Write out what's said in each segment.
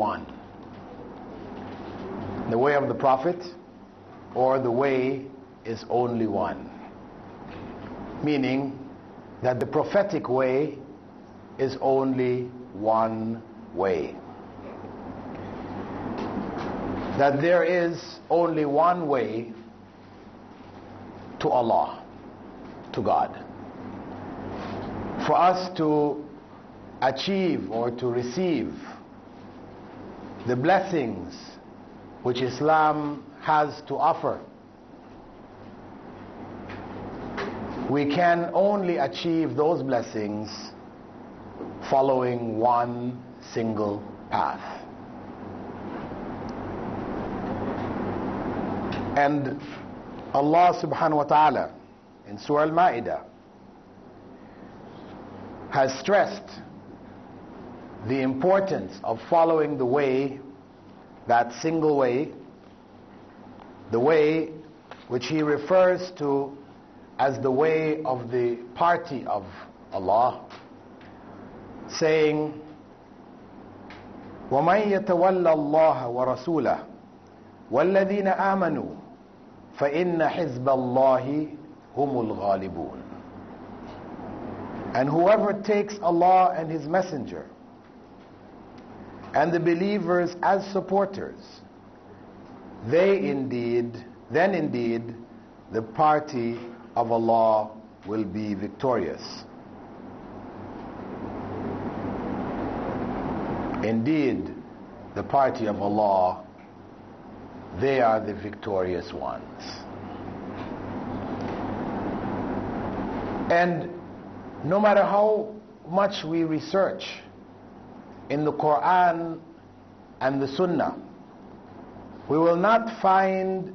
one. The way of the Prophet or the way is only one. Meaning that the prophetic way is only one way. That there is only one way to Allah, to God. For us to achieve or to receive the blessings which Islam has to offer. We can only achieve those blessings following one single path. And Allah subhanahu wa ta'ala in Surah Al-Ma'idah has stressed the importance of following the way, that single way, the way which he refers to as the way of the party of Allah, saying, ومن يتولى الله ورسوله والذين آمنوا فإن حزب الله هم الغالبون And whoever takes Allah and His Messenger and the believers as supporters, they indeed, then indeed, the party of Allah will be victorious. Indeed, the party of Allah, they are the victorious ones. And no matter how much we research in the Quran and the Sunnah, we will not find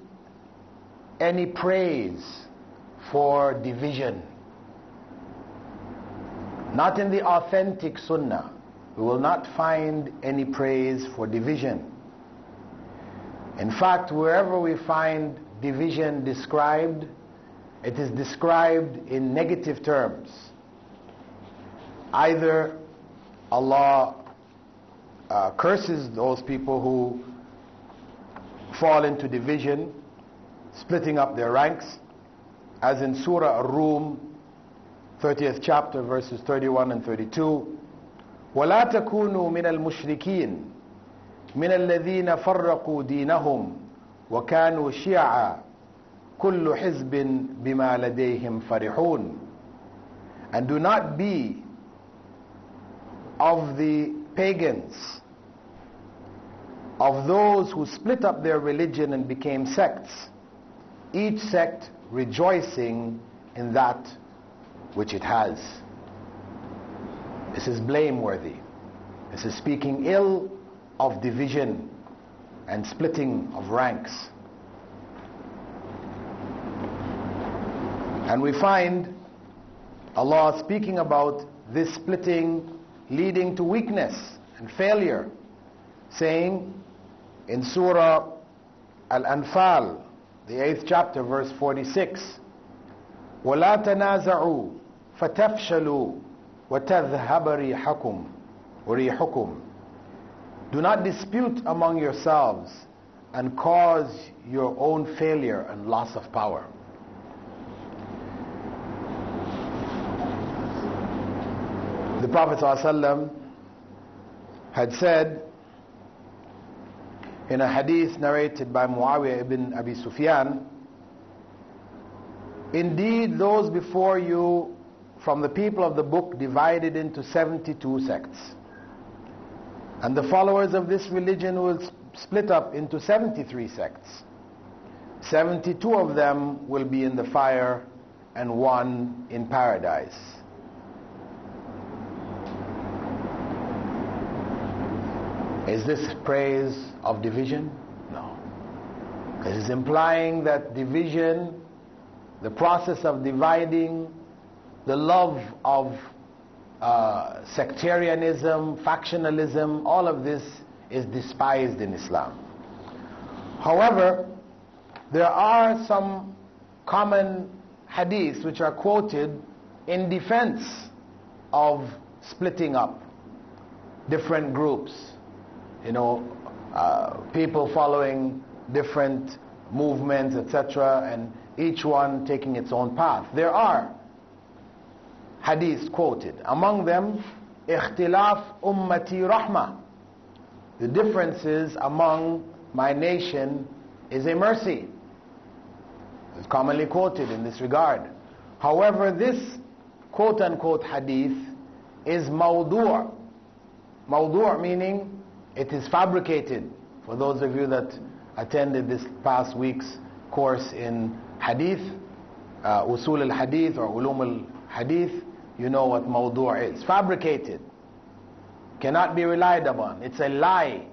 any praise for division. Not in the authentic Sunnah. We will not find any praise for division. In fact, wherever we find division described, it is described in negative terms. Either Allah uh, curses those people who fall into division, splitting up their ranks, as in Surah Ar-Rum, 30th chapter, verses 31 and 32. ولا تكونوا من المشركين من الذين فرقوا دينهم وكانوا شيعا كل حزب بما لديهم فرحون and do not be of the pagans of those who split up their religion and became sects each sect rejoicing in that which it has. This is blameworthy. This is speaking ill of division and splitting of ranks. And we find Allah speaking about this splitting leading to weakness and failure, saying in Surah Al-Anfal, the 8th chapter, verse 46, وَلَا تَنَازَعُوا فَتَفْشَلُوا وَتَذْهَبَ رِيحَكُمْ وَرِيحُكُمْ Do not dispute among yourselves and cause your own failure and loss of power. The Prophet ﷺ had said in a hadith narrated by Muawiyah ibn Abi Sufyan, Indeed, those before you from the people of the book divided into 72 sects. And the followers of this religion will split up into 73 sects. 72 of them will be in the fire and one in paradise. Is this praise of division? No. This is implying that division, the process of dividing, the love of uh, sectarianism, factionalism, all of this is despised in Islam. However, there are some common hadiths which are quoted in defense of splitting up different groups you know, uh, people following different movements, etc., and each one taking its own path. There are hadiths quoted. Among them, اختلاف ummati rahma. The differences among my nation is a mercy. It's commonly quoted in this regard. However, this quote-unquote hadith is mawdu' mawdu' meaning it is fabricated. For those of you that attended this past week's course in hadith, uh, usul al-hadith or ulum al-hadith, you know what mawdu' is. Fabricated. Cannot be relied upon. It's a lie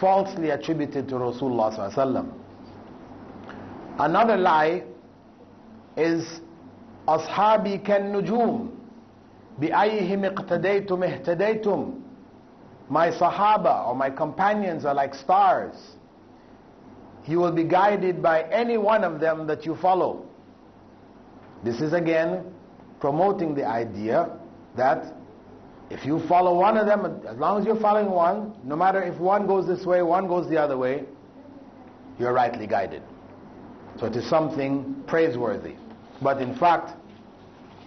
falsely attributed to Rasulullah sallallahu Another lie is أصحابي كالنجوم بأيهم اقتديتم اهتديتم my Sahaba or my companions are like stars. You will be guided by any one of them that you follow. This is again promoting the idea that if you follow one of them, as long as you're following one, no matter if one goes this way, one goes the other way, you're rightly guided. So it is something praiseworthy. But in fact,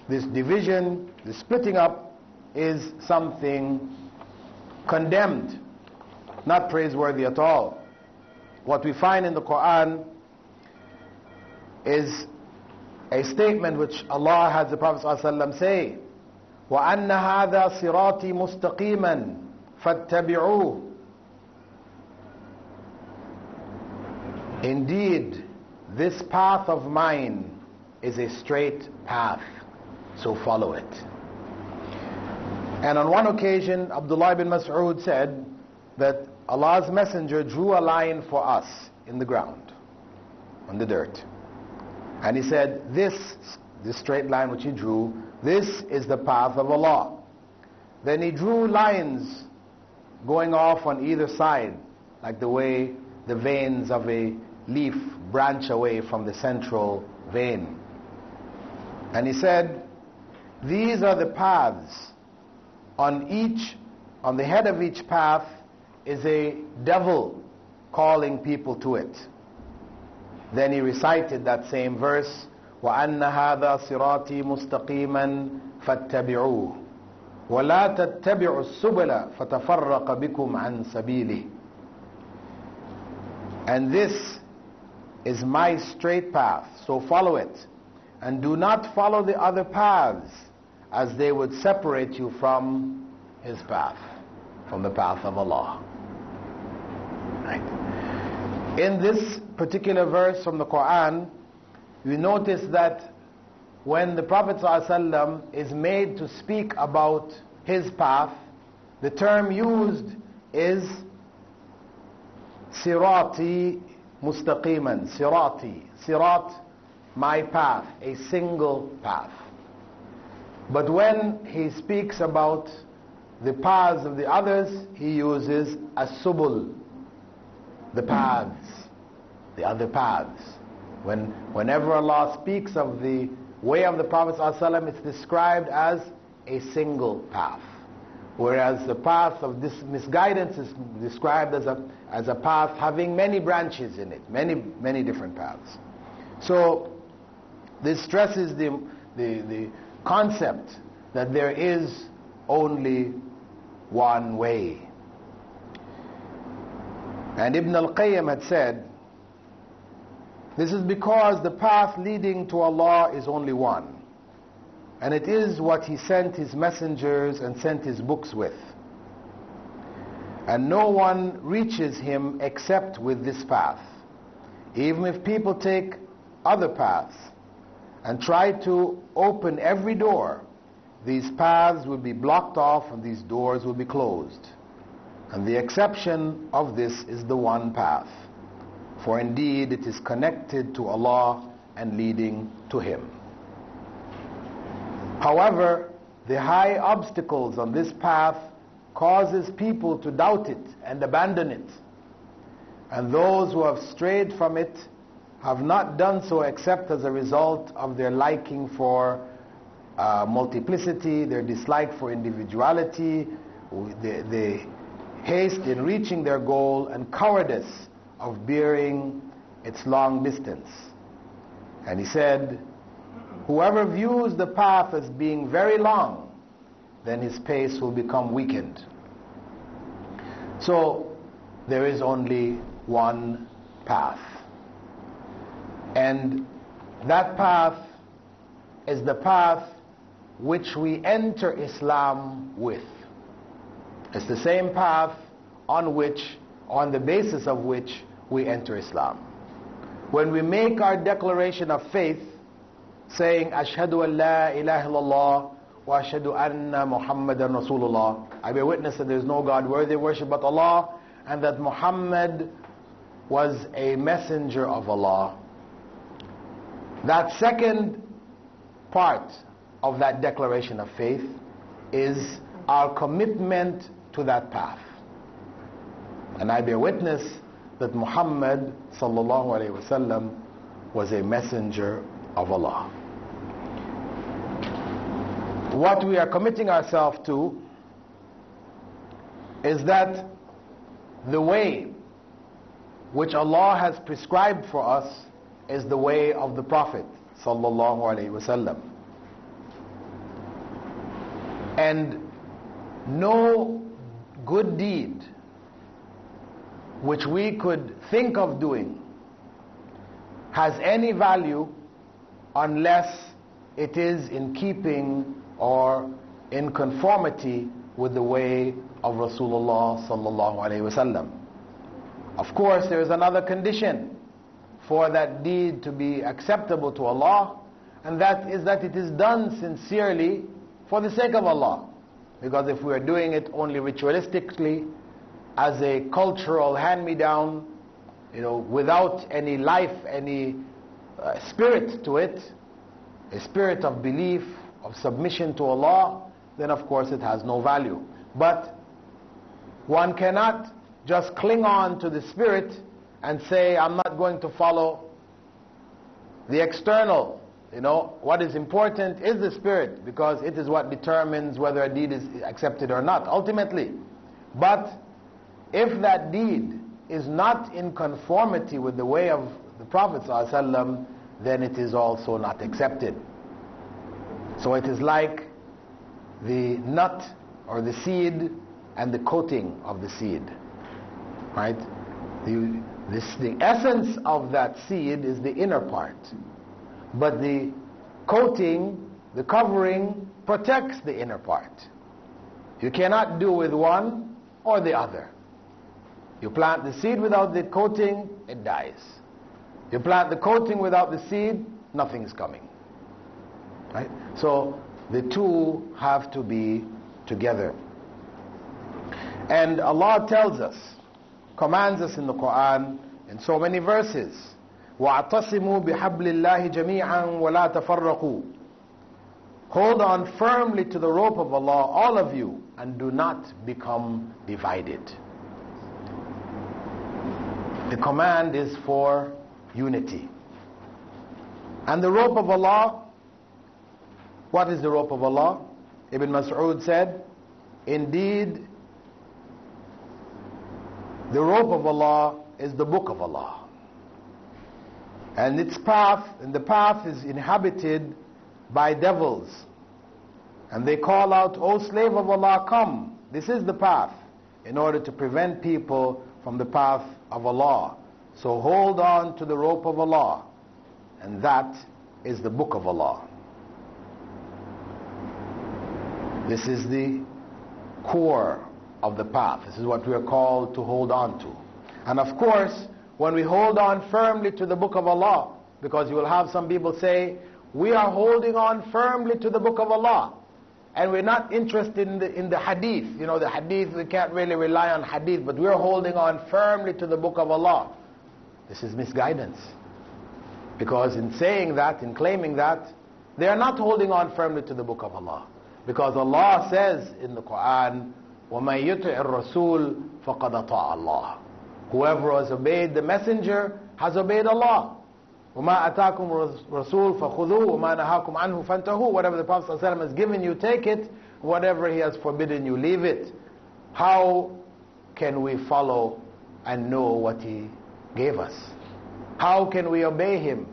this division, the splitting up, is something condemned, not praiseworthy at all. What we find in the Quran is a statement which Allah has the Prophet ﷺ say, وأن هذا صراطي مستقيما فاتبعوه Indeed, this path of mine is a straight path, so follow it. And on one occasion, Abdullah ibn Mas'ud said that Allah's messenger drew a line for us in the ground, on the dirt. And he said, this, this straight line which he drew, this is the path of Allah. Then he drew lines going off on either side, like the way the veins of a leaf branch away from the central vein. And he said, These are the paths On each, on the head of each path is a devil calling people to it. Then he recited that same verse, وأن هذا صراطي مستقيما فاتبعوه ولا تتبعوا السبل فتفرق بكم عن سبيله And this is my straight path, so follow it. And do not follow the other paths, as they would separate you from His path, from the path of Allah. Right. In this particular verse from the Quran, you notice that when the Prophet ﷺ is made to speak about his path, the term used is sirati mustaqiman, sirati, sirat, my path, a single path. But when he speaks about the paths of the others, he uses as-subul, the paths, the other paths. When, whenever Allah speaks of the way of the Prophet ﷺ, it's described as a single path. Whereas the path of this misguidance is described as a, as a path having many branches in it, many, many different paths. So this stresses the, the, the concept that there is only one way. And Ibn al-Qayyim had said, this is because the path leading to Allah is only one. And it is what He sent His messengers and sent His books with. And no one reaches Him except with this path. Even if people take other paths and try to open every door, these paths will be blocked off and these doors will be closed. And the exception of this is the one path. For indeed it is connected to Allah and leading to Him. However, the high obstacles on this path causes people to doubt it and abandon it. And those who have strayed from it have not done so except as a result of their liking for uh, multiplicity, their dislike for individuality, the, the haste in reaching their goal, and cowardice of bearing its long distance. And he said, Whoever views the path as being very long, then his pace will become weakened. So there is only one path. And that path is the path which we enter Islam with. It's the same path on which, on the basis of which we enter Islam. When we make our declaration of faith, saying, Ashhadu an la ilaha illallah wa ashhadu anna Muhammadan Rasulullah, I bear witness that there is no God worthy of worship but Allah, and that Muhammad was a messenger of Allah. That second part of that declaration of faith is our commitment to that path. And I bear witness that Muhammad sallallahu was a messenger of Allah. What we are committing ourselves to is that the way which Allah has prescribed for us is the way of the Prophet sallallahu alayhi wasallam. And no good deed which we could think of doing has any value unless it is in keeping or in conformity with the way of Rasulullah sallallahu alaihi wasallam. Of course, there is another condition for that deed to be acceptable to Allah, and that is that it is done sincerely for the sake of Allah. Because if we are doing it only ritualistically, as a cultural hand-me-down, you know, without any life, any uh, spirit to it, a spirit of belief, of submission to Allah, then of course it has no value. But one cannot just cling on to the spirit and say, I'm not going to follow the external you know, what is important is the spirit because it is what determines whether a deed is accepted or not, ultimately. But if that deed is not in conformity with the way of the Prophet ﷺ, then it is also not accepted. So it is like the nut or the seed and the coating of the seed. Right? The, this, the essence of that seed is the inner part. But the coating, the covering, protects the inner part. You cannot do with one or the other. You plant the seed without the coating, it dies. You plant the coating without the seed, nothing's coming. Right? So the two have to be together. And Allah tells us, commands us in the Quran in so many verses واعتصموا بحبل الله جميعا ولا تفرقوا Hold on firmly to the rope of Allah, all of you, and do not become divided. The command is for unity. And the rope of Allah, what is the rope of Allah? Ibn Mas'ud said, Indeed, the rope of Allah is the book of Allah. And its path, and the path is inhabited by devils. And they call out, O slave of Allah, come. This is the path in order to prevent people from the path of Allah. So hold on to the rope of Allah. And that is the book of Allah. This is the core of the path. This is what we are called to hold on to. And of course, when we hold on firmly to the book of Allah, because you will have some people say, we are holding on firmly to the book of Allah. And we're not interested in the, in the hadith. You know, the hadith, we can't really rely on hadith, but we're holding on firmly to the book of Allah. This is misguidance. Because in saying that, in claiming that, they are not holding on firmly to the book of Allah. Because Allah says in the Quran, وَمَن يُطِعِ الرَّسُولِ فَقَدْ أَطَاعَ اللَّهِ Whoever has obeyed the messenger has obeyed Allah. وَمَا أَتَاكُمْ رَسُولٌ فَخُذُوهُ وَمَا نَهَاكُمْ عَنْهُ فَانْتَهُوا Whatever the Prophet ﷺ has given you, take it. Whatever he has forbidden you, leave it. How can we follow and know what he gave us? How can we obey him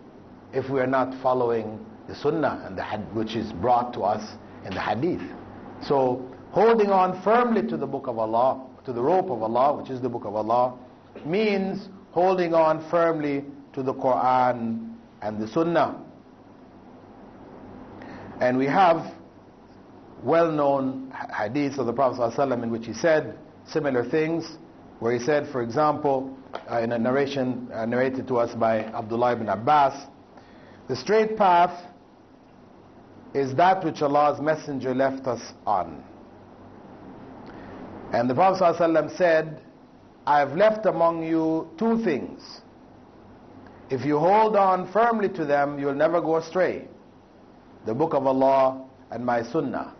if we are not following the sunnah and the had- which is brought to us in the hadith? So holding on firmly to the book of Allah, to the rope of Allah, which is the book of Allah, means holding on firmly to the Quran and the sunnah. And we have well-known hadiths of the Prophet ﷺ in which he said similar things, where he said, for example, uh, in a narration uh, narrated to us by Abdullah ibn Abbas, the straight path is that which Allah's Messenger left us on. And the Prophet ﷺ said, I have left among you two things. If you hold on firmly to them, you'll never go astray. The book of Allah and my sunnah.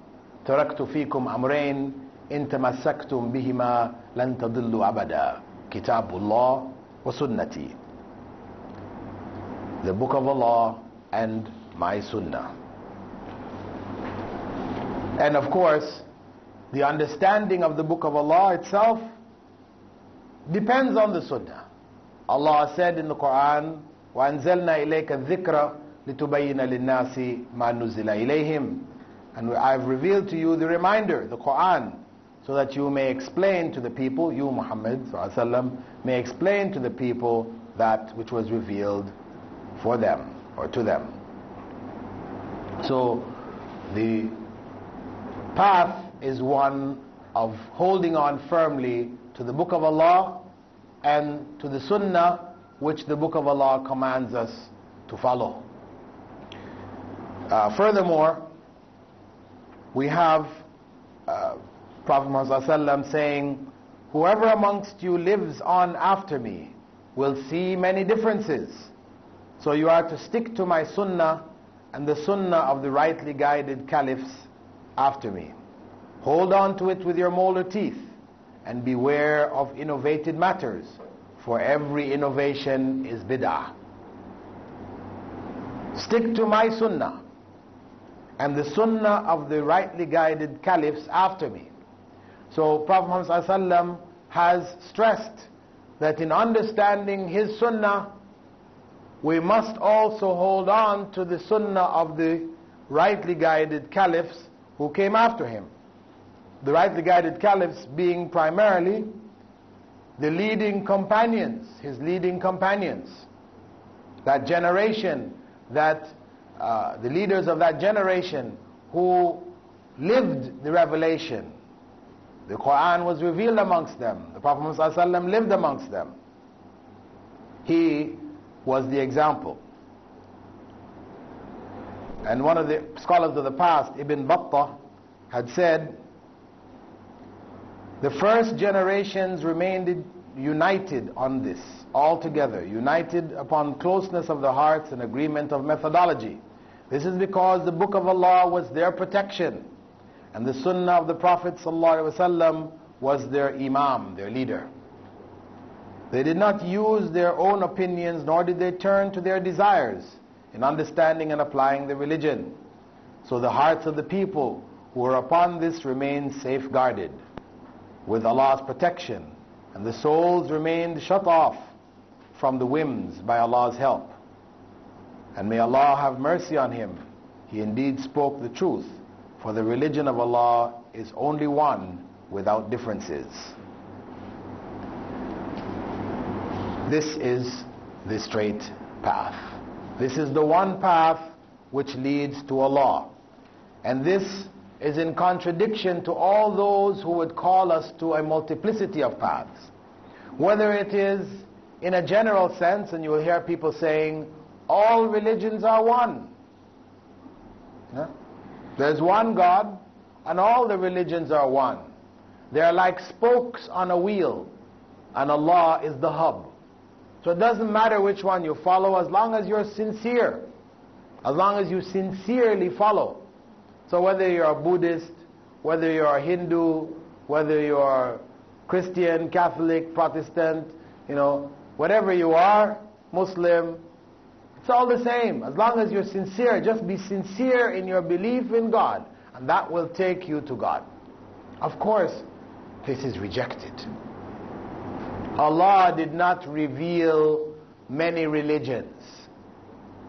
تركت فيكم أمرين إن تمسكتم بهما لن تضلوا أبدا كتاب الله وسنتي The book of Allah and my sunnah. And of course, the understanding of the book of Allah itself depends on the sunnah. Allah said in the Quran, وَأَنزَلْنَا إِلَيْكَ الذِّكْرَ لِتُبَيِّنَ لِلنَّاسِ مَا نُزِلَ إِلَيْهِمْ And I've revealed to you the reminder, the Quran, so that you may explain to the people, you Muhammad وسلم, may explain to the people that which was revealed for them or to them. So the path is one of holding on firmly to the book of Allah and to the sunnah which the book of Allah commands us to follow. Uh, furthermore, we have uh, Prophet Muhammad saying, Whoever amongst you lives on after me will see many differences. So you are to stick to my sunnah and the sunnah of the rightly guided caliphs after me. Hold on to it with your molar teeth and beware of innovated matters, for every innovation is bid'ah. Stick to my sunnah and the sunnah of the rightly guided caliphs after me. So Prophet Muhammad has stressed that in understanding his sunnah, we must also hold on to the sunnah of the rightly guided caliphs who came after him. The rightly guided caliphs being primarily the leading companions, his leading companions. That generation, that uh, the leaders of that generation who lived the revelation. The Quran was revealed amongst them. The Prophet Muhammad lived amongst them. He was the example. And one of the scholars of the past, Ibn Battah, had said, the first generations remained united on this, all together, united upon closeness of the hearts and agreement of methodology. This is because the book of Allah was their protection, and the sunnah of the Prophet ﷺ was their imam, their leader. They did not use their own opinions, nor did they turn to their desires in understanding and applying the religion. So the hearts of the people who were upon this remained safeguarded with Allah's protection, and the souls remained shut off from the whims by Allah's help. And may Allah have mercy on him. He indeed spoke the truth, for the religion of Allah is only one without differences. This is the straight path. This is the one path which leads to Allah. And this is in contradiction to all those who would call us to a multiplicity of paths. Whether it is in a general sense, and you will hear people saying, all religions are one. Yeah? There's one God, and all the religions are one. They are like spokes on a wheel, and Allah is the hub. So it doesn't matter which one you follow as long as you're sincere. As long as you sincerely follow. So whether you're a Buddhist, whether you're a Hindu, whether you're Christian, Catholic, Protestant, you know, whatever you are, Muslim, it's all the same. As long as you're sincere, just be sincere in your belief in God, and that will take you to God. Of course, this is rejected. Allah did not reveal many religions.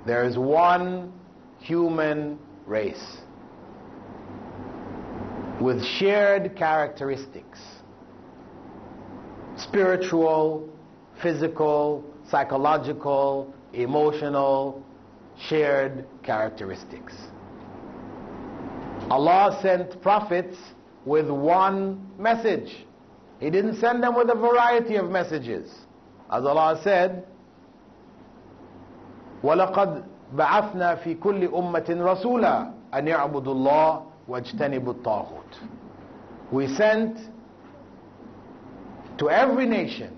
There is one human race with shared characteristics spiritual, physical, psychological, emotional, shared characteristics. Allah sent prophets with one message. He didn't send them with a variety of messages. As Allah said, وَلَقَدْ بَعَثْنَا فِي كُلِّ أُمَّةٍ رَسُولًا أَنْ يَعْبُدُوا اللَّهِ وَاجْتَنِبُوا الطَّاغُوتِ We sent to every nation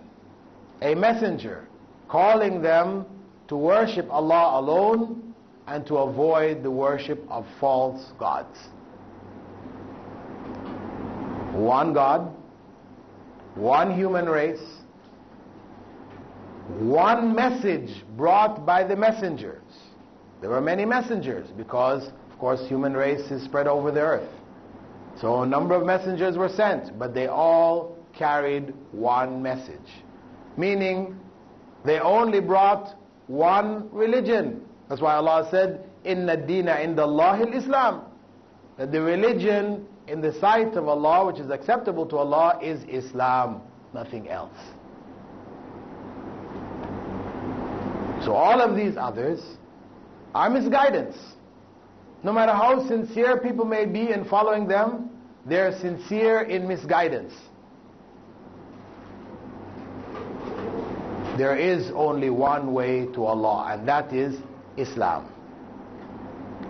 a messenger calling them to worship Allah alone and to avoid the worship of false gods. One God, one human race, one message brought by the messengers. There were many messengers because, of course, human race is spread over the earth. So a number of messengers were sent, but they all carried one message. Meaning, they only brought one religion. That's why Allah said, Inna dina inda Allah Islam. That the religion in the sight of Allah, which is acceptable to Allah, is Islam, nothing else. So all of these others are misguidance. No matter how sincere people may be in following them, they're sincere in misguidance. There is only one way to Allah, and that is Islam.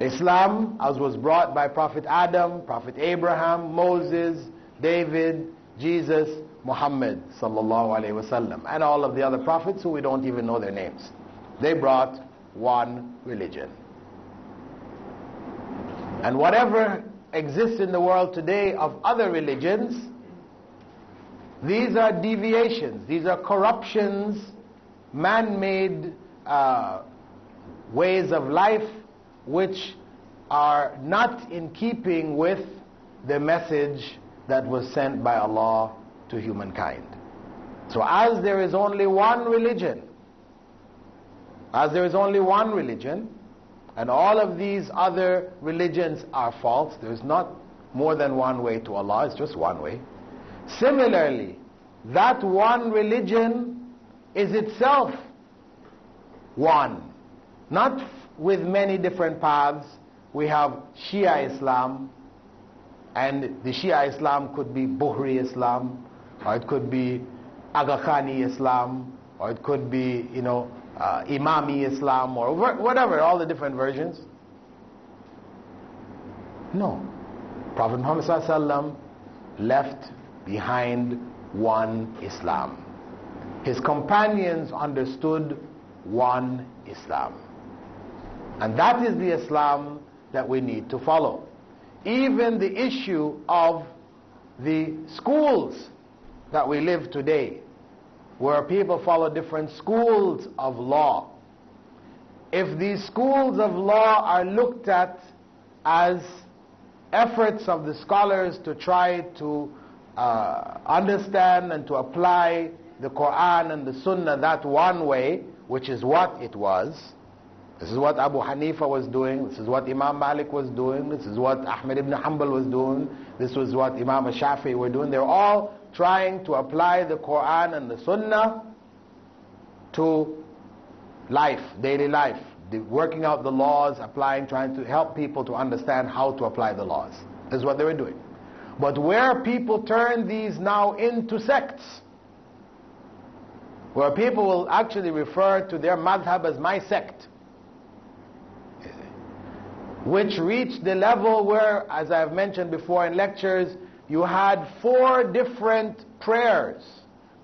Islam, as was brought by Prophet Adam, Prophet Abraham, Moses, David, Jesus, Muhammad sallallahu alaihi wasallam, and all of the other prophets who we don't even know their names. They brought one religion. And whatever exists in the world today of other religions, these are deviations, these are corruptions, man made uh, ways of life which are not in keeping with the message that was sent by Allah to humankind. So, as there is only one religion, as there is only one religion, and all of these other religions are false, there is not more than one way to Allah, it's just one way. Similarly, that one religion is itself one. Not with many different paths. We have Shia Islam, and the Shia Islam could be Buhri Islam, or it could be Aga Khani Islam, or it could be, you know, uh, Imami Islam, or whatever, all the different versions. No. Prophet Muhammad left behind one Islam. His companions understood one Islam. And that is the Islam that we need to follow. Even the issue of the schools that we live today, where people follow different schools of law. If these schools of law are looked at as efforts of the scholars to try to uh, understand and to apply the Quran and the Sunnah that one way, which is what it was. This is what Abu Hanifa was doing. This is what Imam Malik was doing. This is what Ahmed ibn Hanbal was doing. This was what Imam Shafi were doing. They're all trying to apply the Quran and the Sunnah to life, daily life. working out the laws, applying, trying to help people to understand how to apply the laws. Is what they were doing. But where people turn these now into sects, where people will actually refer to their madhab as my sect, which reached the level where, as I've mentioned before in lectures, you had four different prayers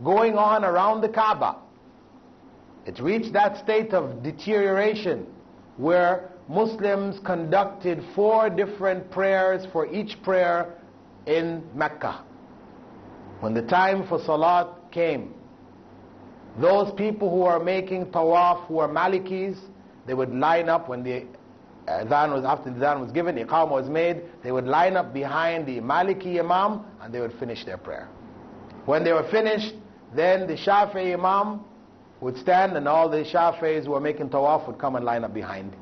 going on around the Kaaba. It reached that state of deterioration where Muslims conducted four different prayers for each prayer in Mecca. When the time for Salat came, those people who are making tawaf, who are Malikis, they would line up when the adhan was, after the adhan was given, the iqamah was made, they would line up behind the Maliki imam and they would finish their prayer. When they were finished, then the Shafi'i Imam would stand and all the Shafi'is who were making tawaf would come and line up behind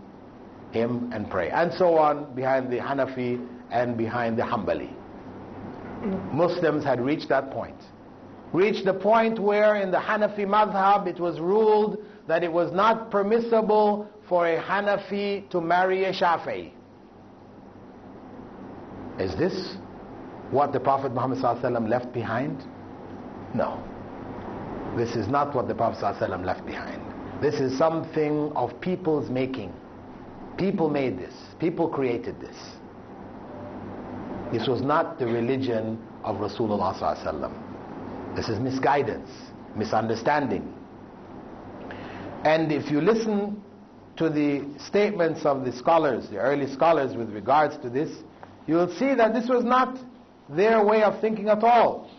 him and pray. And so on behind the Hanafi and behind the Hanbali. Muslims had reached that point. Reached the point where in the Hanafi madhab it was ruled that it was not permissible for a Hanafi to marry a Shafi'i. Is this what the Prophet Muhammad ﷺ left behind? No. This is not what the Prophet ﷺ left behind. This is something of people's making. People made this. People created this. This was not the religion of Rasulullah ﷺ. This is misguidance, misunderstanding. And if you listen to the statements of the scholars, the early scholars with regards to this, you will see that this was not their way of thinking at all.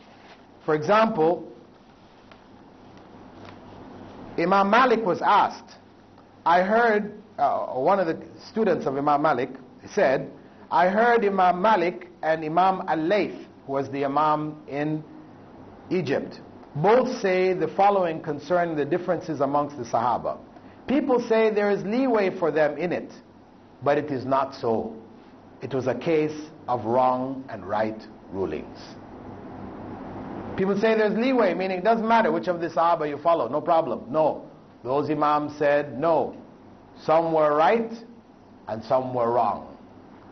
For example, Imam Malik was asked, I heard, uh, one of the students of Imam Malik said, I heard Imam Malik and Imam Al-Layth, who was the Imam in Egypt, both say the following concerning the differences amongst the Sahaba. People say there is leeway for them in it, but it is not so. It was a case of wrong and right rulings. People say there's leeway, meaning it doesn't matter which of the Sahaba you follow, no problem. No. Those Imams said no. Some were right and some were wrong.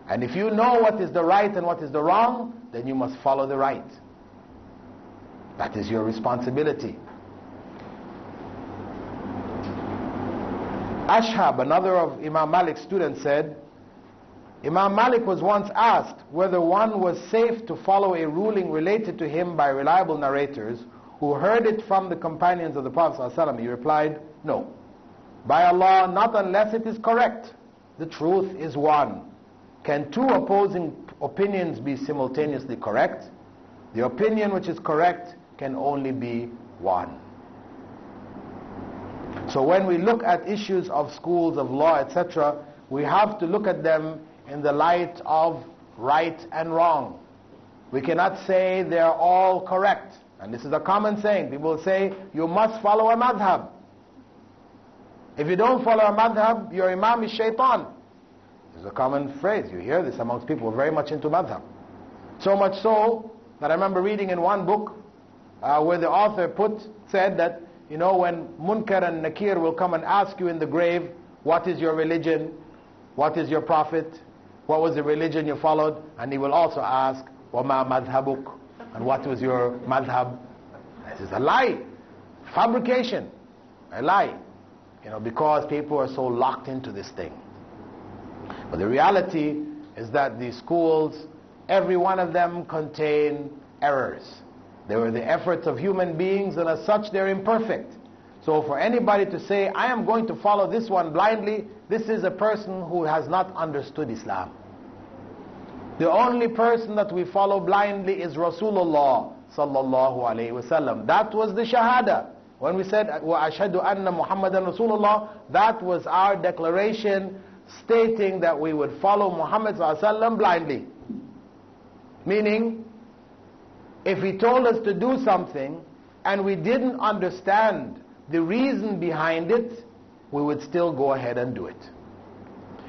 And if you know what is the right and what is the wrong, then you must follow the right. That is your responsibility. Ashhab, another of Imam Malik's students, said, Imam Malik was once asked whether one was safe to follow a ruling related to him by reliable narrators who heard it from the companions of the Prophet ﷺ. He replied, no. By Allah, not unless it is correct. The truth is one. Can two opposing opinions be simultaneously correct? The opinion which is correct can only be one. So when we look at issues of schools of law, etc., we have to look at them in the light of right and wrong. We cannot say they're all correct. And this is a common saying. People say, you must follow a madhab. If you don't follow a madhab, your imam is shaitan. This is a common phrase. You hear this amongst people very much into madhab. So much so that I remember reading in one book uh, where the author put said that, you know, when Munkar and Nakir will come and ask you in the grave, what is your religion? What is your prophet? What was the religion you followed? And he will also ask, Wama madhabuk? And what was your madhab? This is a lie. Fabrication. A lie. You know, because people are so locked into this thing. But the reality is that these schools, every one of them contain errors. They were the efforts of human beings, and as such, they're imperfect. So, for anybody to say, I am going to follow this one blindly, this is a person who has not understood Islam. The only person that we follow blindly is Rasulullah sallallahu alayhi wasallam. That was the shahada. When we said, "Wa ashadu anna Muhammadan Rasulullah, that was our declaration stating that we would follow Muhammad sallallahu blindly. Meaning, if he told us to do something and we didn't understand the reason behind it, we would still go ahead and do it.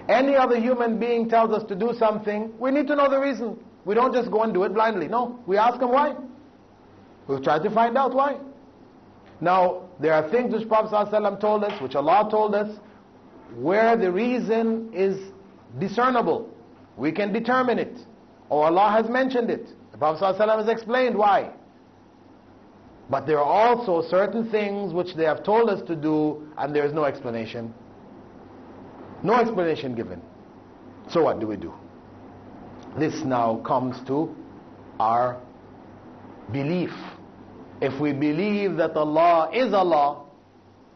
Any other human being tells us to do something, we need to know the reason. We don't just go and do it blindly. No, we ask him why. We'll try to find out why. Now, there are things which Prophet ﷺ told us, which Allah told us, where the reason is discernible. We can determine it. Or Allah has mentioned it. The Prophet has explained why. But there are also certain things which they have told us to do and there is no explanation. No explanation given. So what do we do? This now comes to our belief. If we believe that Allah is Allah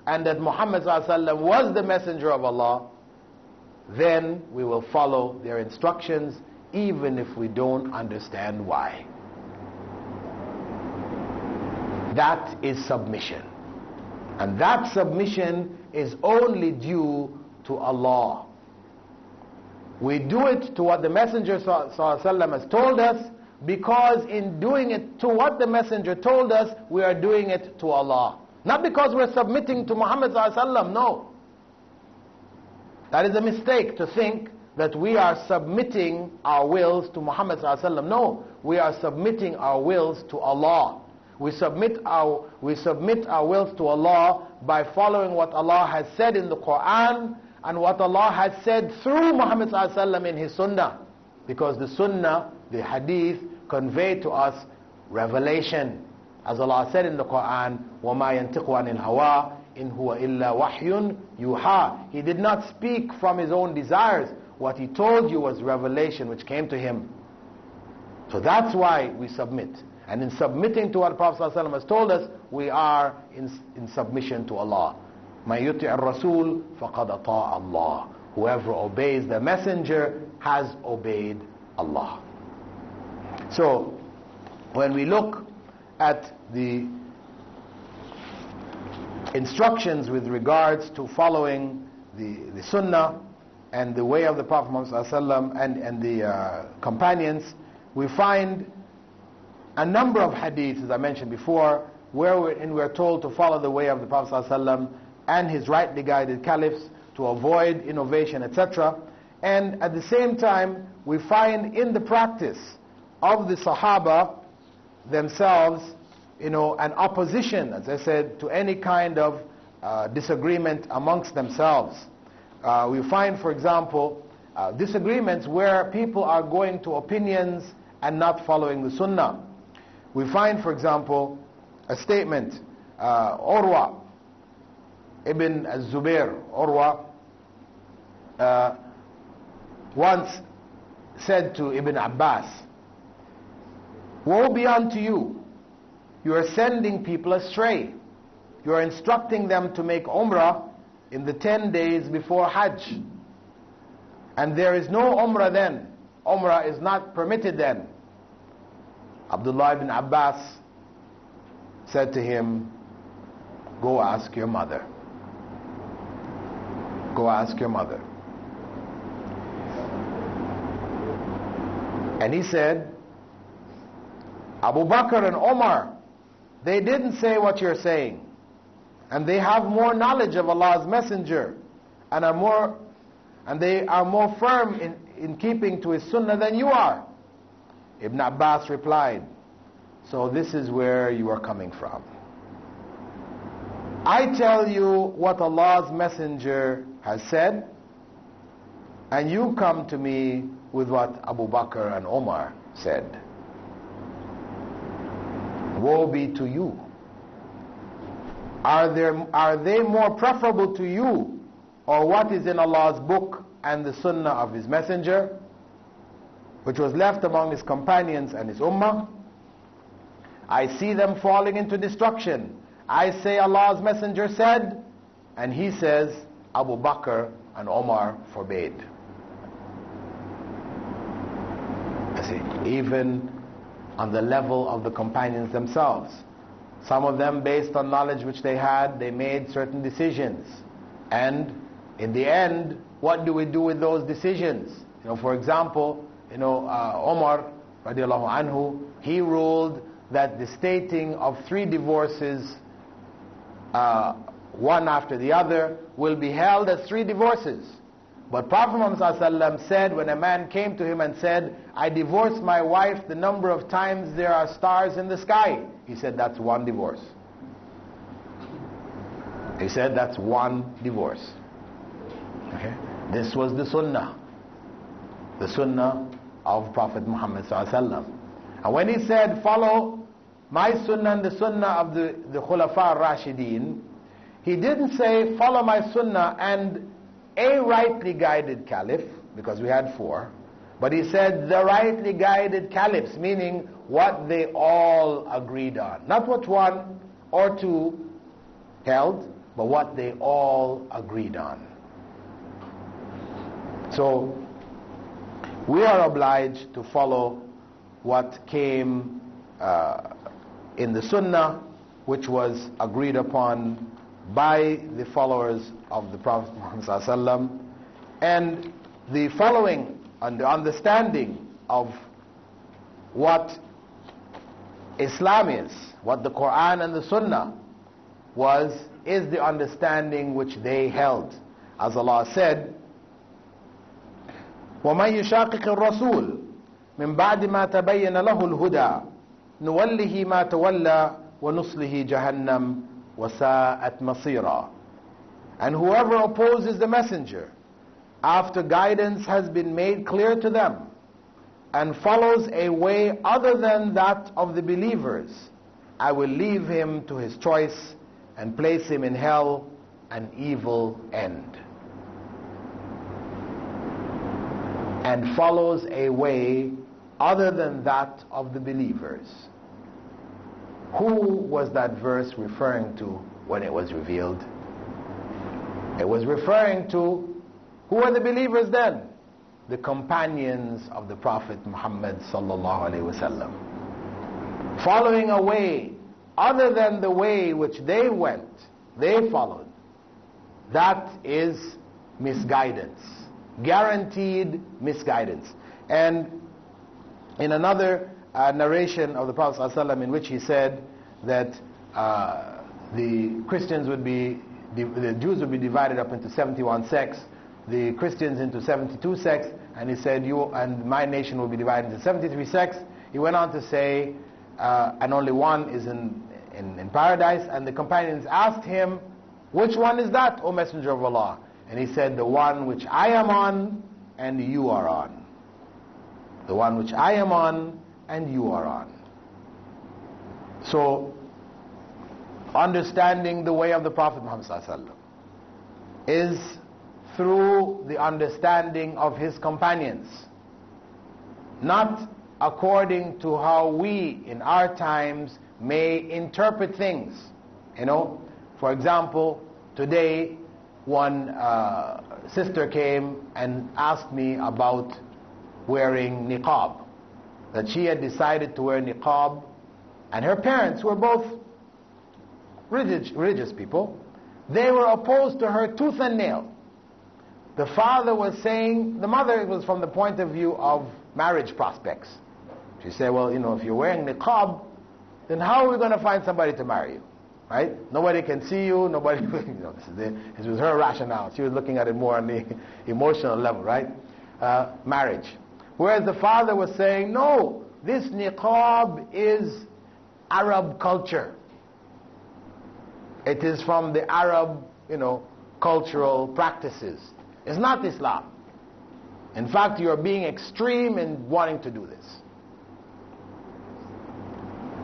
and that Muhammad was the messenger of Allah, then we will follow their instructions even if we don't understand why. That is submission. And that submission is only due to Allah. We do it to what the Messenger ﷺ has told us, because in doing it to what the messenger told us, we are doing it to Allah. Not because we're submitting to Muhammad sallallahu no. That is a mistake to think that we are submitting our wills to Muhammad sallallahu No, we are submitting our wills to Allah. We submit our we submit our wills to Allah by following what Allah has said in the Quran and what Allah has said through Muhammad sallallahu in his sunnah. Because the sunnah, the hadith convey to us revelation. As Allah said in the Quran, وَمَا يَنْتِقُ عَنِ الْهَوَىٰ إِنْ هُوَ إِلَّا وَحْيٌ يُوحَىٰ He did not speak from his own desires. What he told you was revelation which came to him. So that's why we submit. And in submitting to what Prophet ﷺ has told us, we are in, in submission to Allah. مَن يُطِعِ الرَّسُولِ فَقَدْ أَطَاعَ اللَّهِ Whoever obeys the messenger has obeyed Allah. So, when we look at the instructions with regards to following the, the Sunnah and the way of the Prophet Muhammad and, and the uh, companions, we find a number of hadiths, as I mentioned before, wherein we're told to follow the way of the Prophet and his rightly guided caliphs to avoid innovation, etc. And at the same time, we find in the practice of the Sahaba themselves, you know, an opposition, as I said, to any kind of uh, disagreement amongst themselves. Uh, we find, for example, uh, disagreements where people are going to opinions and not following the Sunnah. We find, for example, a statement, uh, Urwa ibn Zubair, Urwa, uh, once said to Ibn Abbas, Woe be unto you. You are sending people astray. You are instructing them to make Umrah in the 10 days before Hajj. And there is no Umrah then. Umrah is not permitted then. Abdullah ibn Abbas said to him, Go ask your mother. Go ask your mother. And he said, Abu Bakr and Omar, they didn't say what you're saying. And they have more knowledge of Allah's messenger and are more and they are more firm in, in keeping to his sunnah than you are. Ibn Abbas replied, So this is where you are coming from. I tell you what Allah's messenger has said, and you come to me with what Abu Bakr and Omar said. Woe be to you. Are, there, are they more preferable to you or what is in Allah's book and the sunnah of His messenger, which was left among His companions and His ummah? I see them falling into destruction. I say Allah's messenger said, and he says Abu Bakr and Omar forbade. I see, even on the level of the companions themselves. Some of them, based on knowledge which they had, they made certain decisions. And in the end, what do we do with those decisions? You know, for example, you know, uh, Omar, radiallahu anhu, he ruled that the stating of three divorces, uh, one after the other, will be held as three divorces. But Prophet Muhammad said when a man came to him and said, I divorced my wife the number of times there are stars in the sky. He said, that's one divorce. He said, that's one divorce. Okay? This was the sunnah. The sunnah of Prophet Muhammad And when he said, follow my sunnah and the sunnah of the, the Khulafa Rashideen, he didn't say, follow my sunnah and a rightly guided caliph, because we had four, but he said the rightly guided caliphs, meaning what they all agreed on. Not what one or two held, but what they all agreed on. So, we are obliged to follow what came uh, in the Sunnah, which was agreed upon by the followers of the Prophet Muhammad and the following and the understanding of what Islam is, what the Quran and the Sunnah was, is the understanding which they held. As Allah said, وَمَن يُشَاقِقِ الرَّسُولِ مِن بَعْدِ مَا تَبَيَّنَ لَهُ الْهُدَى نُوَلِّهِ مَا تَوَلَّى وَنُصْلِهِ جَهَنَّمْ وَسَاءَتْ مَصِيرًا And whoever opposes the messenger after guidance has been made clear to them and follows a way other than that of the believers, I will leave him to his choice and place him in hell an evil end. And follows a way other than that of the believers. Who was that verse referring to when it was revealed? It was referring to who were the believers then? The companions of the Prophet Muhammad sallallahu alaihi wasallam. Following a way other than the way which they went, they followed. That is misguidance. Guaranteed misguidance. And in another uh, narration of the Prophet ﷺ in which he said that uh, the Christians would be, the Jews would be divided up into 71 sects, the Christians into 72 sects, and he said, you and my nation will be divided into 73 sects. He went on to say, uh, and only one is in, in, in paradise, and the companions asked him, which one is that, O Messenger of Allah? And he said, the one which I am on and you are on. The one which I am on and you are on. So, understanding the way of the Prophet Muhammad is through the understanding of his companions, not according to how we in our times may interpret things. You know, for example, today one uh, sister came and asked me about wearing niqab that she had decided to wear niqab, and her parents were both religious, religious people. They were opposed to her tooth and nail. The father was saying, the mother was from the point of view of marriage prospects. She said, well, you know, if you're wearing niqab, then how are we going to find somebody to marry you? Right? Nobody can see you, nobody, you know, this, is the, this was her rationale. She was looking at it more on the emotional level, right? Uh, marriage. Whereas the father was saying, no, this niqab is Arab culture. It is from the Arab, you know, cultural practices. It's not Islam. In fact, you are being extreme in wanting to do this.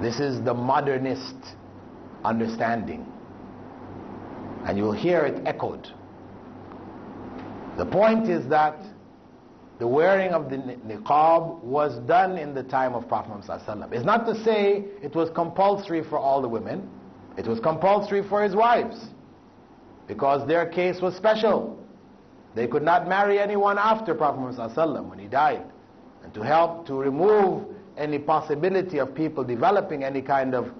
This is the modernist understanding. And you'll hear it echoed. The point is that the wearing of the niqab was done in the time of Prophet Muhammad It's not to say it was compulsory for all the women. It was compulsory for his wives because their case was special. They could not marry anyone after Prophet Muhammad when he died. And to help to remove any possibility of people developing any kind of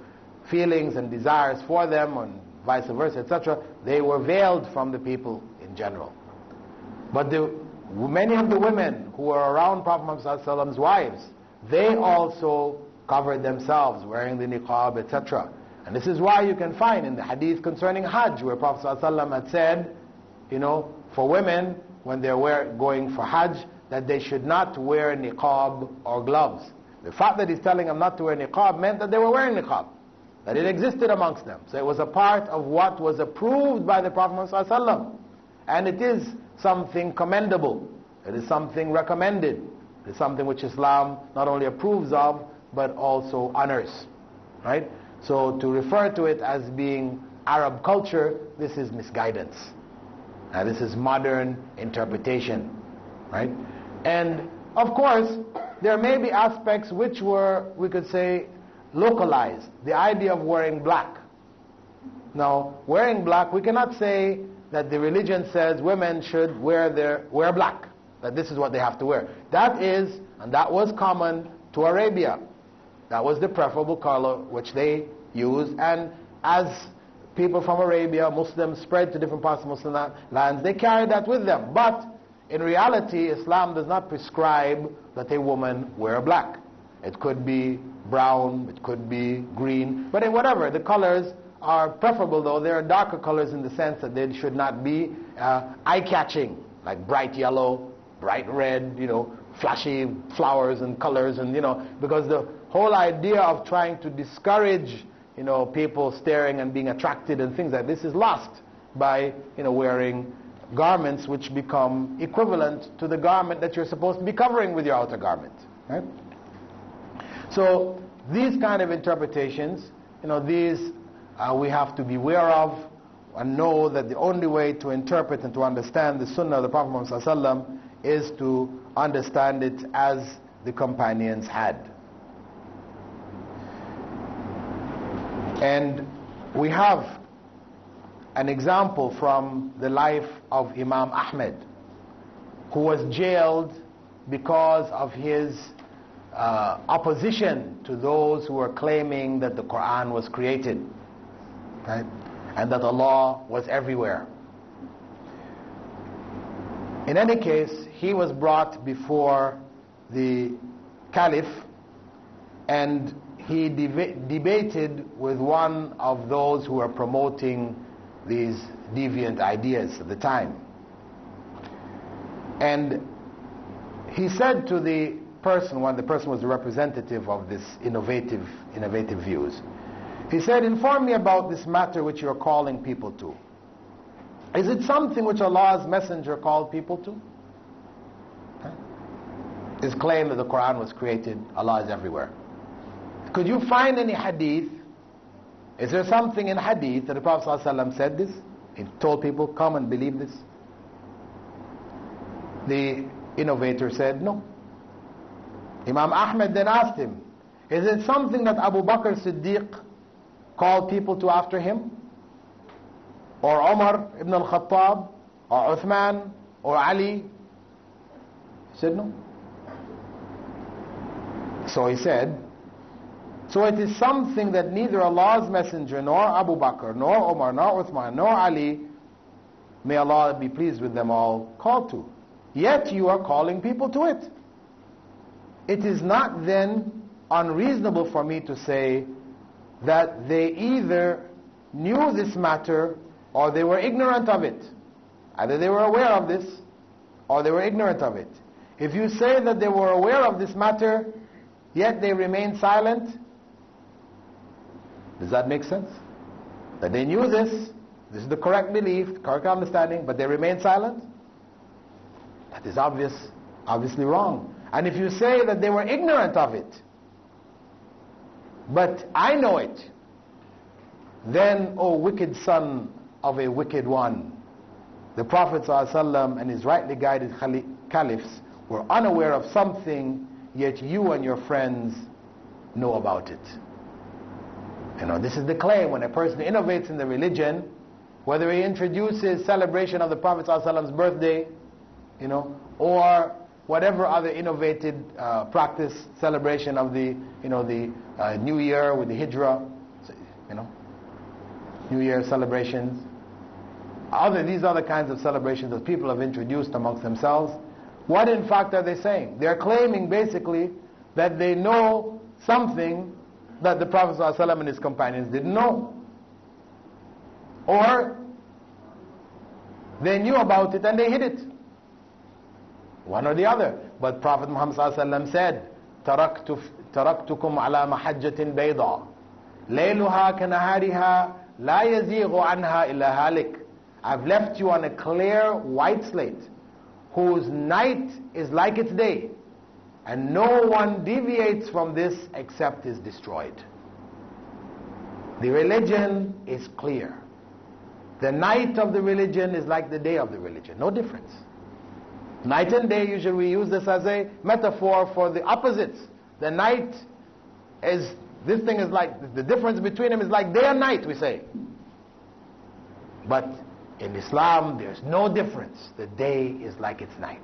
feelings and desires for them and vice versa, etc., they were veiled from the people in general. But the many of the women who were around Prophet Muhammad's wives, they also covered themselves wearing the niqab, etc. And this is why you can find in the hadith concerning Hajj, where Prophet had said, you know, for women, when they're wear, going for Hajj, that they should not wear niqab or gloves. The fact that he's telling them not to wear niqab meant that they were wearing niqab, that it existed amongst them. So it was a part of what was approved by the Prophet Muhammad and it is something commendable. It is something recommended. It is something which Islam not only approves of, but also honors. Right? So to refer to it as being Arab culture, this is misguidance. Now this is modern interpretation. Right? And of course, there may be aspects which were, we could say, localized. The idea of wearing black. Now, wearing black, we cannot say that the religion says women should wear their wear black, that this is what they have to wear. That is, and that was common to Arabia. That was the preferable color which they used, and as people from Arabia, Muslims spread to different parts of Muslim lands, they carried that with them. But in reality, Islam does not prescribe that a woman wear black. it could be brown, it could be green, but in whatever, the colors are preferable though. There are darker colors in the sense that they should not be uh, eye-catching, like bright yellow, bright red, you know, flashy flowers and colors and, you know, because the whole idea of trying to discourage, you know, people staring and being attracted and things like this is lost by, you know, wearing garments which become equivalent to the garment that you're supposed to be covering with your outer garment. Right? So these kind of interpretations, you know, these we have to be aware of and know that the only way to interpret and to understand the Sunnah of the Prophet Muhammad is to understand it as the companions had. And we have an example from the life of Imam Ahmed, who was jailed because of his uh, opposition to those who were claiming that the Quran was created, right? And that Allah was everywhere. In any case, he was brought before the Caliph and he deba debated with one of those who were promoting these deviant ideas at the time. And he said to the person, when the person was the representative of this innovative, innovative views, he said, inform me about this matter which you're calling people to. Is it something which Allah's messenger called people to? His claim that the Quran was created, Allah is everywhere. Could you find any hadith is there something in hadith that the Prophet ﷺ said this? He told people, come and believe this? The innovator said, no. Imam Ahmed then asked him, is it something that Abu Bakr Siddiq called people to after him? Or Umar ibn al-Khattab? Or Uthman? Or Ali? He said, no. So he said, so it is something that neither Allah's Messenger, nor Abu Bakr, nor Umar, nor Uthman, nor Ali, may Allah be pleased with them all, called to. Yet you are calling people to it. It is not then unreasonable for me to say that they either knew this matter or they were ignorant of it. Either they were aware of this or they were ignorant of it. If you say that they were aware of this matter, yet they remained silent, does that make sense? That they knew this, this is the correct belief, correct understanding, but they remain silent? That is obvious, obviously wrong. And if you say that they were ignorant of it, but I know it, then, O wicked son of a wicked one, the Prophet ﷺ and his rightly guided caliphs were unaware of something, yet you and your friends know about it. You know, this is the claim. When a person innovates in the religion, whether he introduces celebration of the Prophet ﷺ's birthday, you know, or whatever other innovated uh, practice, celebration of the, you know, the uh, New Year with the Hijrah, you know, New Year celebrations. Other, these other kinds of celebrations that people have introduced amongst themselves. What in fact are they saying? They're claiming basically that they know something that the Prophet ﷺ and his companions didn't know. Or they knew about it and they hid it. One or the other. But Prophet Muhammad ﷺ said, تركت تركتكم على محجة بيضاء ليلها كنهارها لا يزيغ عنها إلا هالك I've left you on a clear white slate whose night is like its day and no one deviates from this except is destroyed. The religion is clear. The night of the religion is like the day of the religion. No difference. Night and day, usually we use this as a metaphor for the opposites. The night is, this thing is like, the difference between them is like day and night, we say. But in Islam, there's no difference. The day is like its night.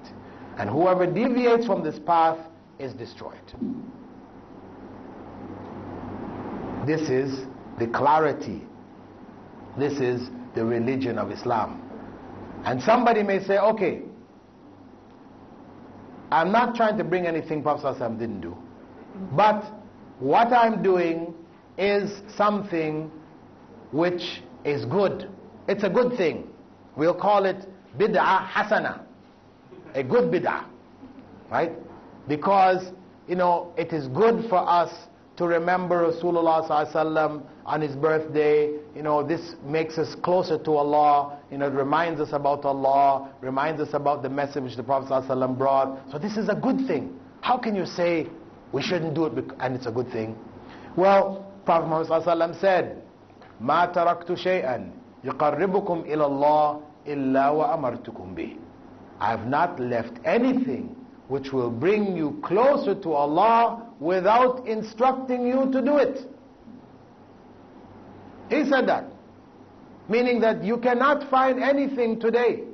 And whoever deviates from this path is destroyed. This is the clarity. This is the religion of Islam. And somebody may say, okay, I'm not trying to bring anything Prophet ﷺ didn't do. But what I'm doing is something which is good. It's a good thing. We'll call it bid'ah hasana. A good bid'ah. Right? Because, you know, it is good for us to remember Rasulullah sallallahu on his birthday. You know, this makes us closer to Allah. You know, it reminds us about Allah, reminds us about the message which the Prophet ﷺ brought. So this is a good thing. How can you say we shouldn't do it and it's a good thing? Well, Prophet Muhammad ﷺ said, ما تركت شيئا يقربكم إلى الله إلا وأمرتكم به. I have not left anything which will bring you closer to Allah without instructing you to do it. He said that. Meaning that you cannot find anything today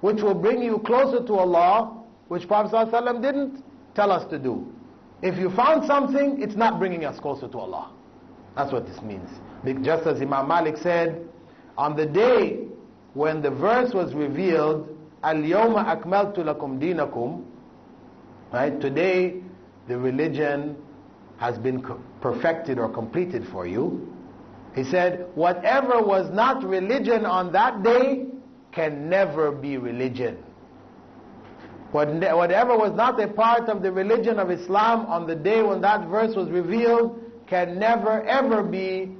which will bring you closer to Allah, which Prophet ﷺ didn't tell us to do. If you found something, it's not bringing us closer to Allah. That's what this means. Just as Imam Malik said, on the day when the verse was revealed, Al-Yawma akmaltu lakum dinakum, right, today the religion has been perfected or completed for you. He said, whatever was not religion on that day can never be religion. Whatever was not a part of the religion of Islam on the day when that verse was revealed can never ever be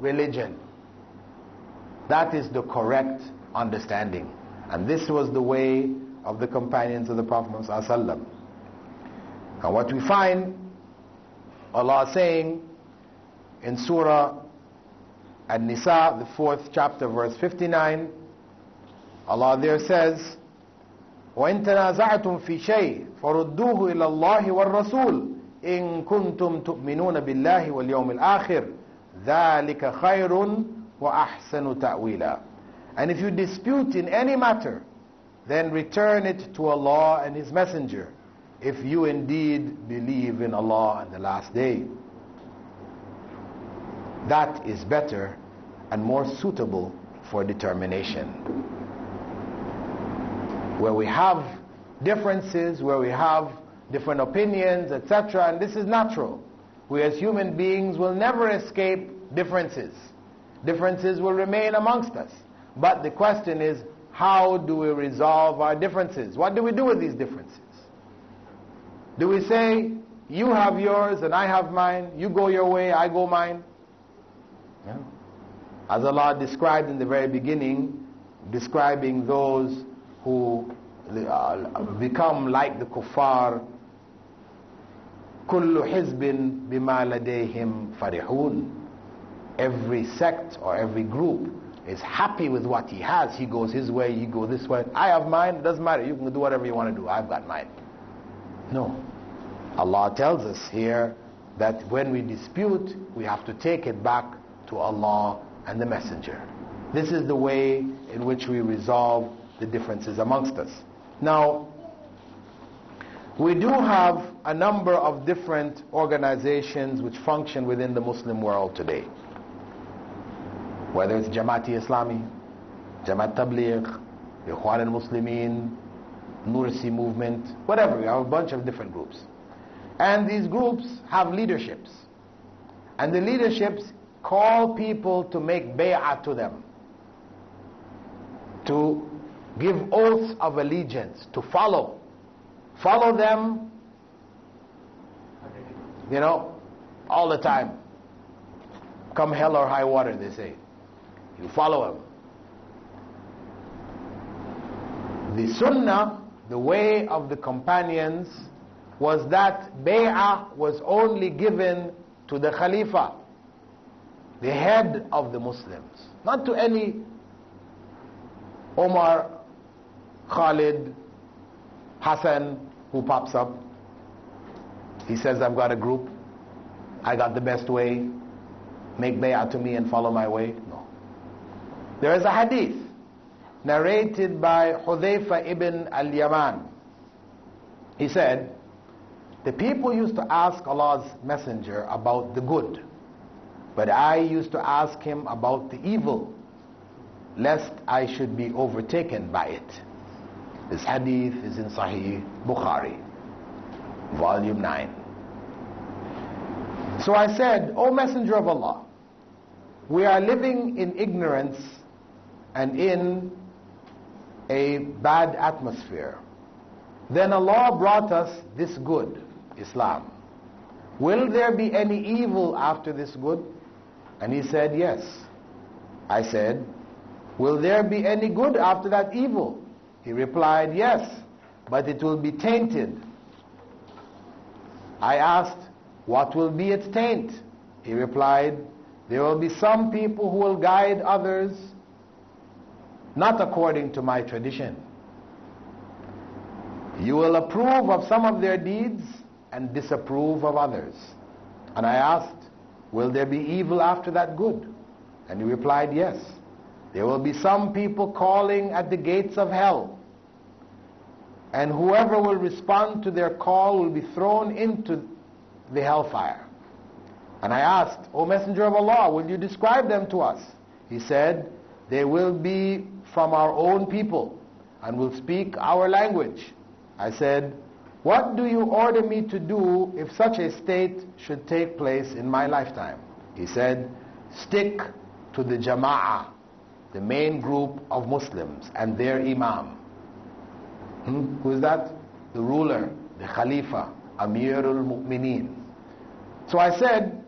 religion. That is the correct understanding. And this was the way of the companions of the Prophet Muhammad And what we find Allah saying in Surah An-Nisa, the fourth chapter, verse 59, Allah there says, وإن تنازعتم في شيء فردوه إلى الله والرسول إن كنتم تؤمنون بالله واليوم الآخر ذلك خير وأحسن تأويلا And if you dispute in any matter, then return it to Allah and His Messenger, if you indeed believe in Allah and the last day. That is better and more suitable for determination. Where we have differences, where we have different opinions, etc., and this is natural. We as human beings will never escape differences. Differences will remain amongst us. But the question is, how do we resolve our differences? What do we do with these differences? Do we say, you have yours and I have mine, you go your way, I go mine? Yeah. As Allah described in the very beginning, describing those who uh, become like the kuffar, كل حزب بما لديهم فرحون every sect or every group is happy with what he has. He goes his way, he goes this way. I have mine, it doesn't matter. You can do whatever you want to do. I've got mine. No. Allah tells us here that when we dispute, we have to take it back to Allah and the Messenger. This is the way in which we resolve the differences amongst us. Now, we do have a number of different organizations which function within the Muslim world today whether it's Jamaati Islami, Jamaat Tabligh, Ikhwan al-Muslimin, Nursi movement, whatever, we have a bunch of different groups. And these groups have leaderships. And the leaderships call people to make bay'ah to them. To give oaths of allegiance, to follow. Follow them, you know, all the time. Come hell or high water, they say. You follow them. The sunnah, the way of the companions, was that bay'ah was only given to the Khalifa, the head of the Muslims, not to any Omar, Khalid, Hassan who pops up. He says, I've got a group, I got the best way, make bay'ah to me and follow my way. No. There is a hadith narrated by Hudhayfa ibn al-Yaman. He said, the people used to ask Allah's messenger about the good, but I used to ask him about the evil, lest I should be overtaken by it. This hadith is in Sahih Bukhari, volume 9. So I said, O Messenger of Allah, we are living in ignorance and in a bad atmosphere. Then Allah brought us this good, Islam. Will there be any evil after this good? And he said, yes. I said, will there be any good after that evil? He replied, yes, but it will be tainted. I asked, what will be its taint? He replied, there will be some people who will guide others not according to my tradition. You will approve of some of their deeds and disapprove of others. And I asked, will there be evil after that good? And he replied, yes. There will be some people calling at the gates of hell. And whoever will respond to their call will be thrown into the hellfire. And I asked, O Messenger of Allah, will you describe them to us? He said, they will be from our own people and will speak our language. I said, what do you order me to do if such a state should take place in my lifetime? He said, stick to the jama'ah, the main group of Muslims and their imam. Hmm? Who is that? The ruler, the Khalifa, Amirul Mu'mineen. So I said,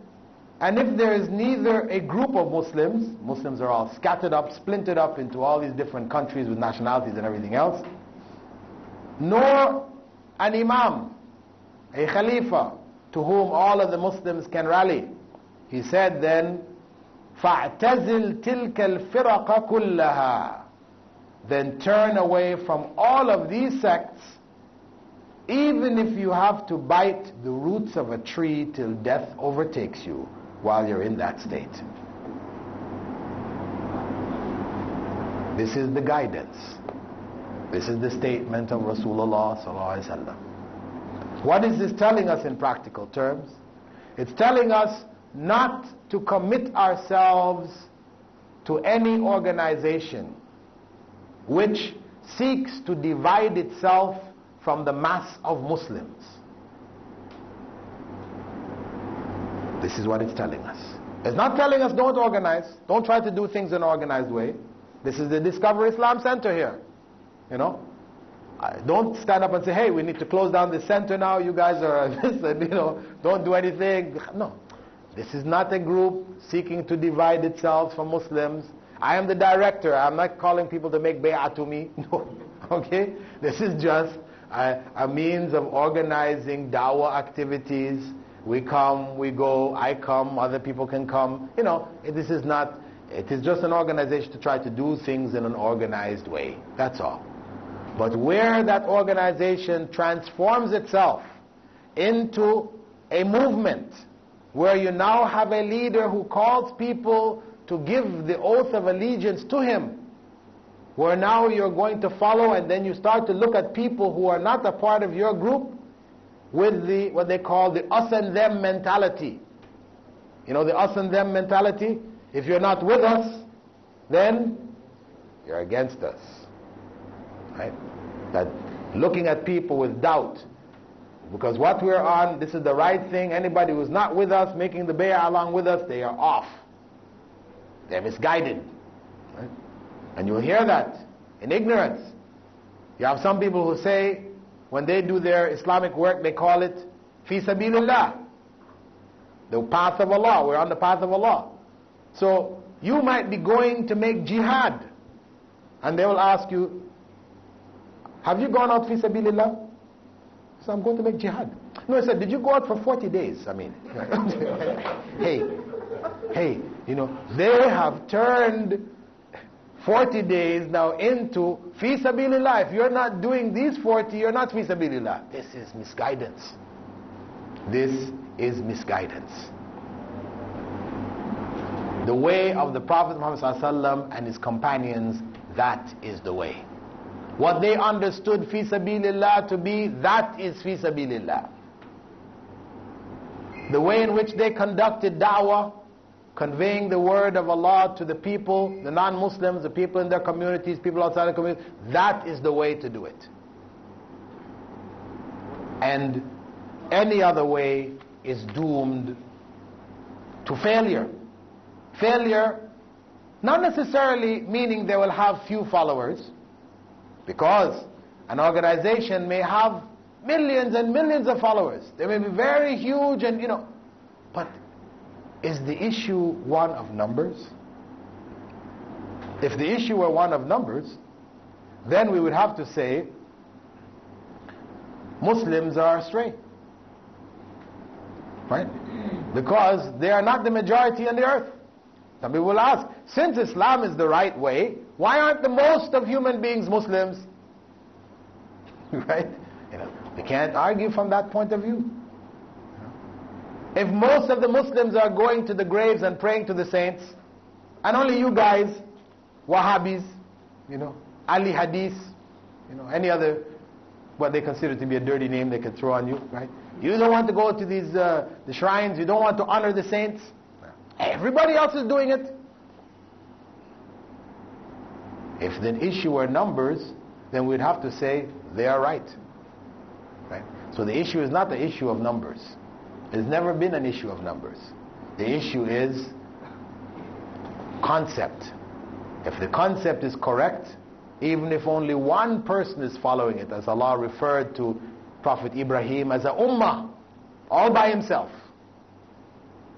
and if there is neither a group of Muslims, Muslims are all scattered up, splintered up into all these different countries with nationalities and everything else, nor an imam, a khalifa, to whom all of the Muslims can rally. He said then, فَاعْتَزِلْ تِلْكَ الْفِرَقَ كُلَّهَا Then turn away from all of these sects, even if you have to bite the roots of a tree till death overtakes you while you're in that state. This is the guidance. This is the statement of Rasulullah sallallahu What is this telling us in practical terms? It's telling us not to commit ourselves to any organization which seeks to divide itself from the mass of Muslims. This is what it's telling us. It's not telling us don't organize, don't try to do things in an organized way. This is the Discover Islam Center here. You know? Don't stand up and say, hey, we need to close down the center now, you guys are you know, don't do anything. No. This is not a group seeking to divide itself from Muslims. I am the director. I'm not calling people to make bay'ah to me. No. Okay? This is just a, a means of organizing dawah activities we come, we go, I come, other people can come. You know, this is not, it is just an organization to try to do things in an organized way. That's all. But where that organization transforms itself into a movement, where you now have a leader who calls people to give the oath of allegiance to him, where now you're going to follow and then you start to look at people who are not a part of your group with the what they call the us and them mentality. You know the us and them mentality? If you're not with us, then you're against us. Right? That looking at people with doubt. Because what we're on, this is the right thing. Anybody who's not with us, making the bay'ah along with us, they are off. They're misguided. Right? And you'll hear that in ignorance. You have some people who say, when they do their Islamic work, they call it fi sabilillah. The path of Allah. We're on the path of Allah. So you might be going to make jihad. And they will ask you, have you gone out fi sabilillah? So I'm going to make jihad. No, I said, did you go out for 40 days? I mean, hey, hey, you know, they have turned 40 days now into fi sabilillah. If you're not doing these 40, you're not fi sabilillah. This is misguidance. This is misguidance. The way of the Prophet Muhammad and his companions, that is the way. What they understood fi sabilillah to be, that is fi sabilillah. The way in which they conducted da'wah, conveying the word of Allah to the people, the non-Muslims, the people in their communities, people outside the community, that is the way to do it. And any other way is doomed to failure. Failure, not necessarily meaning they will have few followers, because an organization may have millions and millions of followers. They may be very huge and, you know, but is the issue one of numbers? If the issue were one of numbers, then we would have to say Muslims are astray. Right? Because they are not the majority on the earth. Some people will ask, since Islam is the right way, why aren't the most of human beings Muslims? right? You know, we can't argue from that point of view. If most of the Muslims are going to the graves and praying to the saints, and only you guys, Wahhabis, you know, Ahle Hadith, you know, any other, what they consider to be a dirty name they can throw on you, right? You don't want to go to these, uh, the shrines, you don't want to honor the saints. Everybody else is doing it. If the issue were numbers, then we'd have to say they are right. Right? So the issue is not the issue of numbers. It's never been an issue of numbers. The issue is concept. If the concept is correct, even if only one person is following it, as Allah referred to Prophet Ibrahim as a ummah, all by himself.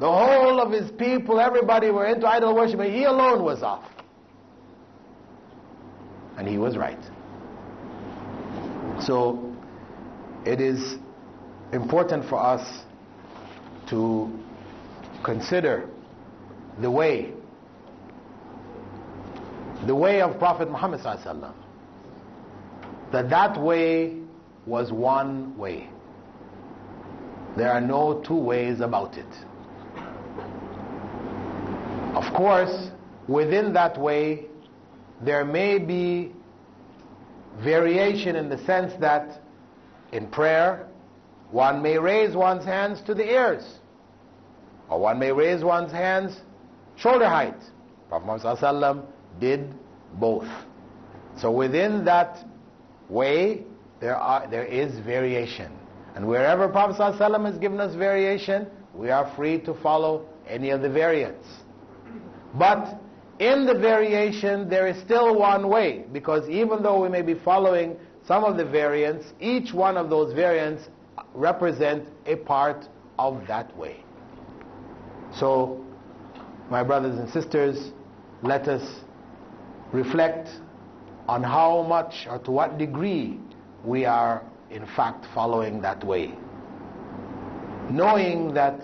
The whole of his people, everybody were into idol worship, but he alone was off. And he was right. So, it is important for us to consider the way the way of Prophet Muhammad sallallahu that that way was one way. There are no two ways about it. Of course, within that way, there may be variation in the sense that in prayer, one may raise one's hands to the ears, or one may raise one's hands shoulder height. Prophet Muhammad did both. So within that way, there, are, there is variation. And wherever Prophet ﷺ has given us variation, we are free to follow any of the variants. But in the variation, there is still one way, because even though we may be following some of the variants, each one of those variants represent a part of that way. So, my brothers and sisters, let us reflect on how much or to what degree we are in fact following that way. Knowing that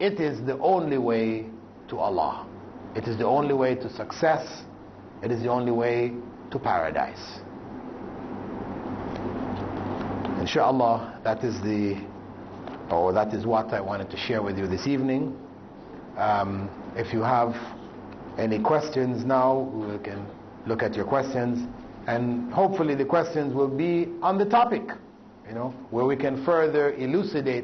it is the only way to Allah. It is the only way to success. It is the only way to paradise. Inshallah, that is the, or that is what I wanted to share with you this evening. Um, if you have any questions now, we can look at your questions. And hopefully the questions will be on the topic, you know, where we can further elucidate